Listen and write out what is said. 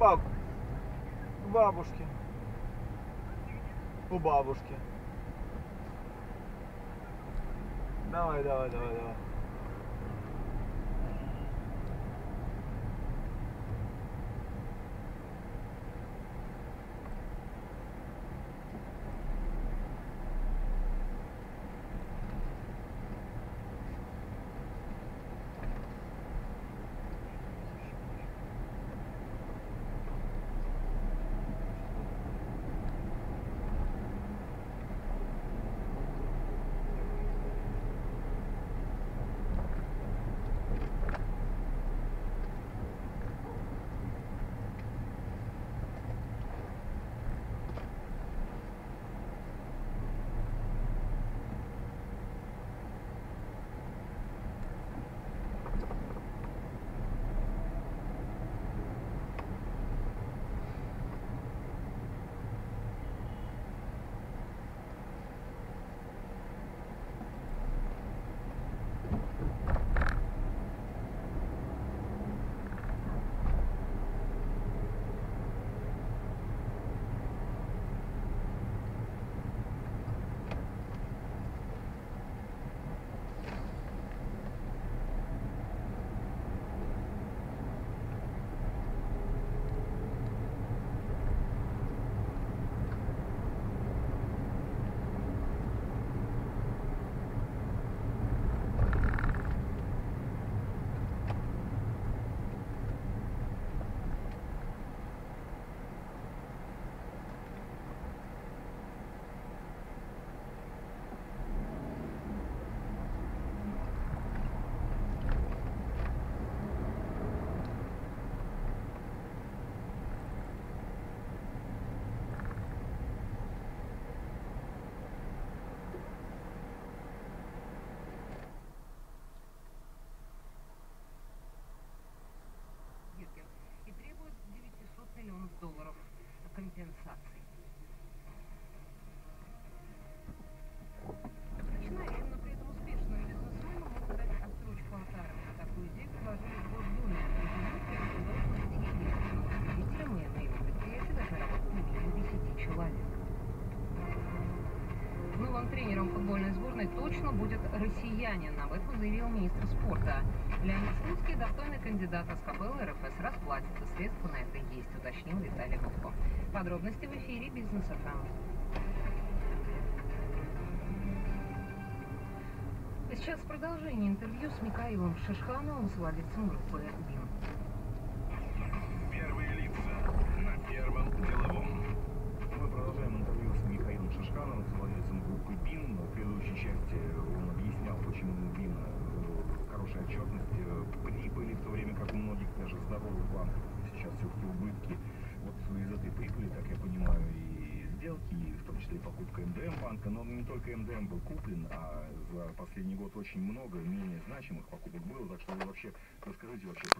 баб... к бабушке. У бабушки. Давай, давай, давай, давай. Новым тренером футбольной сборной точно будет россиянин. Об этом заявил министр спорта. Леонид Слуцкий, достойный кандидат СКБЛ РФС, расплатится. Средства на это есть, уточнил Виталий Гудко. Подробности в эфире «Бизнес ФМ». И сейчас продолжение интервью с Михаилом Шишхановым, с владельцем группы БИМ. Покупка МДМ банка, но не только МДМ был куплен, а за последний год очень много менее значимых покупок было, так что вы вообще расскажите вообще